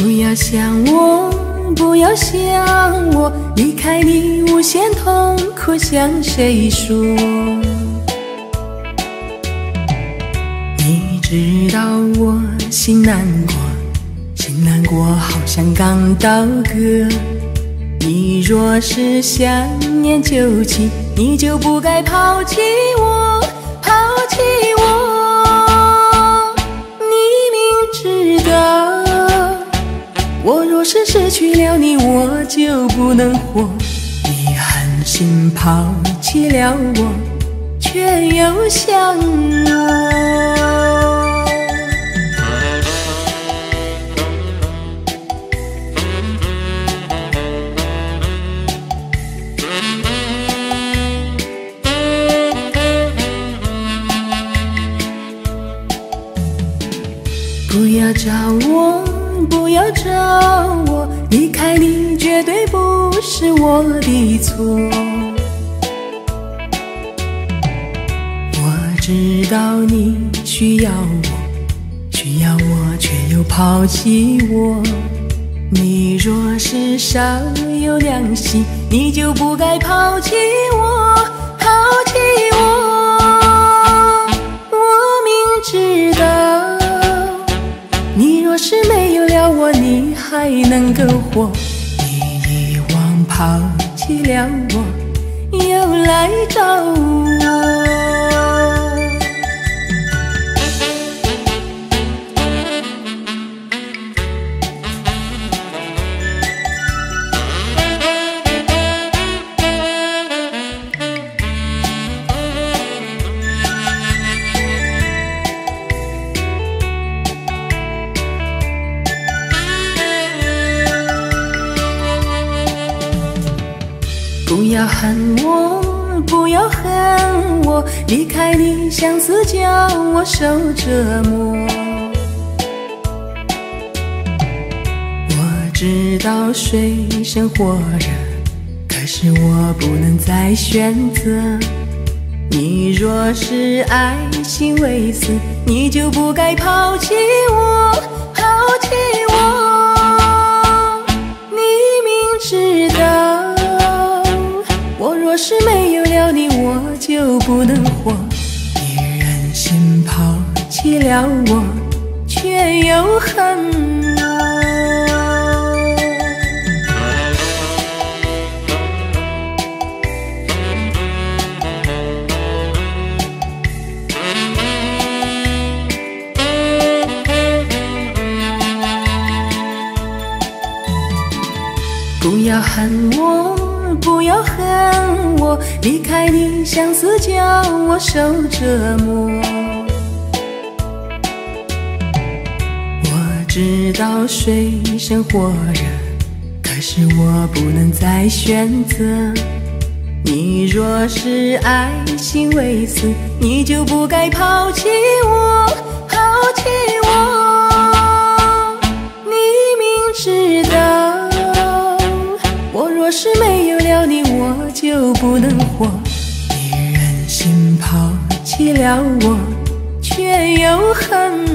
不要想我，不要想我，离开你无限痛苦，向谁说？你知道我心难过，心难过，好像刚刀割。你若是想念旧情，你就不该抛弃我，抛弃我。失去了你，我就不能活。你狠心抛弃了我，却又想我。不要找我，不要找我，离开你绝对不是我的错。我知道你需要我，需要我却又抛弃我。你若是少有良心，你就不该抛弃我，抛弃我。我明知道。你若是没我，你还能够活？你遗忘抛弃了我，又来找我。离开你相思叫我受折磨。我知道水深火热，可是我不能再选择。你若是爱心未死，你就不该抛弃我，抛弃我。不能活。你忍心抛弃了我，却又恨我。不要恨我。不要恨我，离开你相思叫我受折磨。我知道水深火热，可是我不能再选择。你若是爱心未死，你就不该抛弃我，抛弃不能活。你忍心抛弃了我，却又恨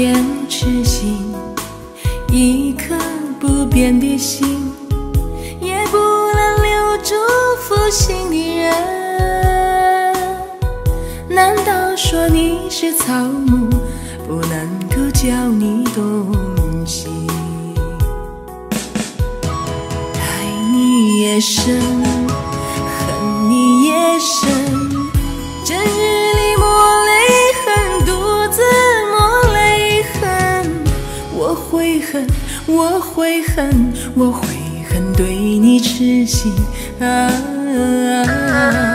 一片痴心，一颗不变的心，也不能留住负心的人。难道说你是草木，不能够叫你动心？爱你也深，我会恨对你痴心啊！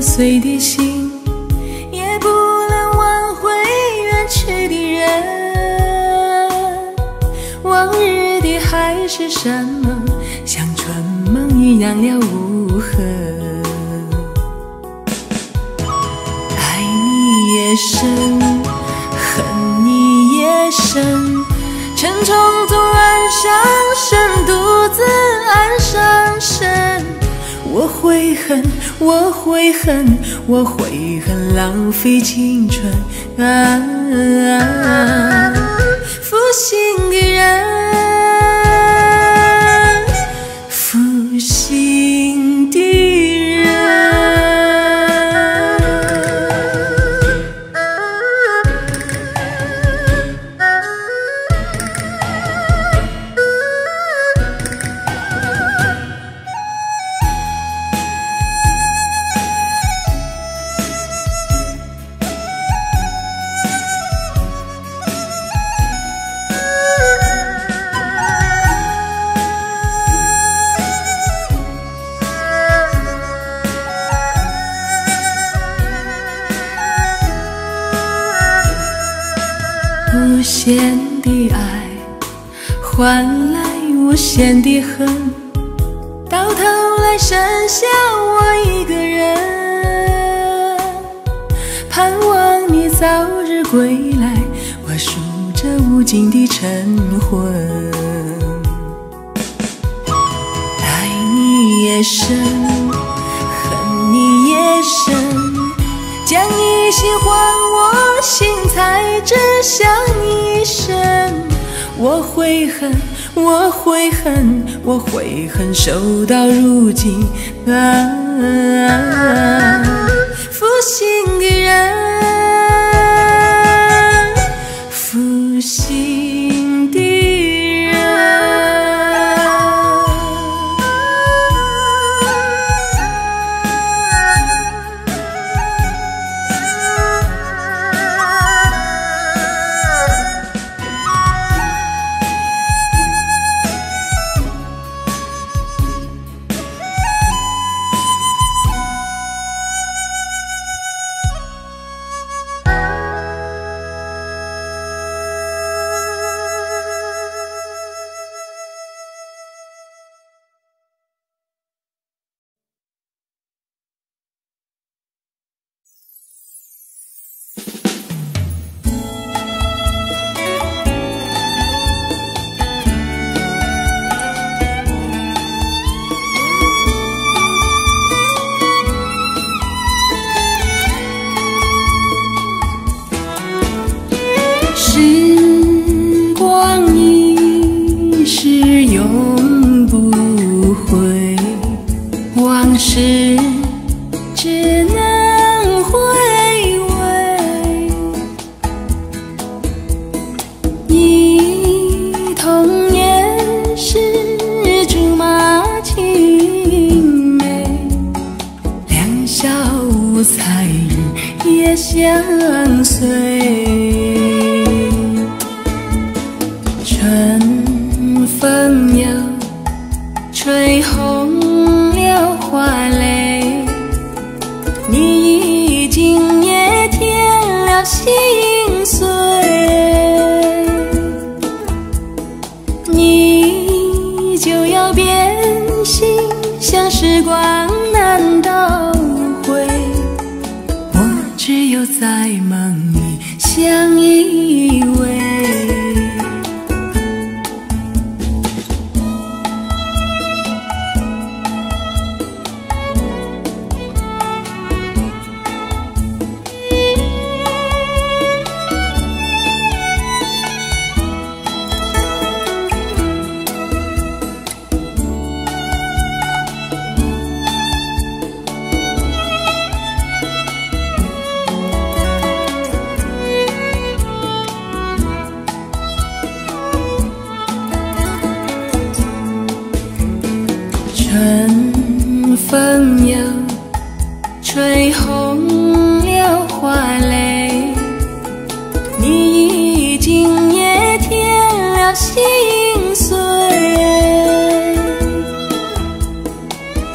破碎的心也不能挽回远去的人，往日的海誓山盟像春梦一样了无我会恨。我会恨，我会恨，浪费青春啊！负心的人。无限的爱换来无限的恨，到头来剩下我一个人。盼望你早日归来，我数着无尽的晨昏。爱你也深，恨你也深，将你心欢我心，才知想你深。我会恨，我会恨，我会恨，守到如今啊！负心的人。相随。风又吹红了花蕾，你已经也添了心碎，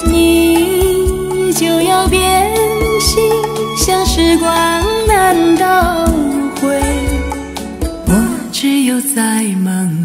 你就要变心，像时光难倒回。我只有在梦里。